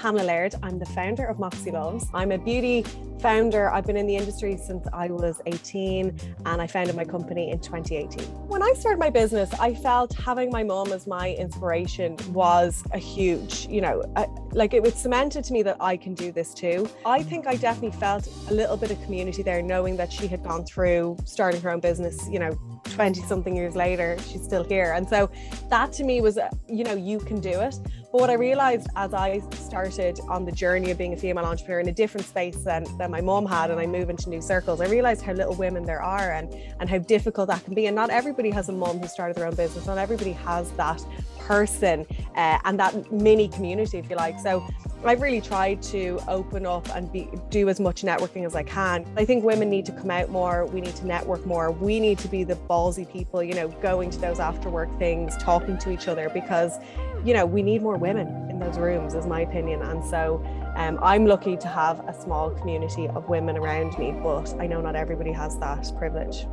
Pamela Laird. I'm the founder of Moxi Loves. I'm a beauty founder. I've been in the industry since I was 18 and I founded my company in 2018. When I started my business, I felt having my mom as my inspiration was a huge, you know, a, like it was cemented to me that I can do this too. I mm. think I definitely felt a little bit of community there, knowing that she had gone through starting her own business, you know, 20 something years later, she's still here. And so that to me was, uh, you know, you can do it. But what I realized as I started on the journey of being a female entrepreneur in a different space than, than my mom had, and I move into new circles, I realized how little women there are and, and how difficult that can be. And not everybody has a mom who started their own business, not everybody has that person uh, and that mini community, if you like. So I've really tried to open up and be, do as much networking as I can. I think women need to come out more. We need to network more. We need to be the ballsy people, you know, going to those after work things, talking to each other because, you know, we need more women in those rooms, is my opinion. And so um, I'm lucky to have a small community of women around me, but I know not everybody has that privilege.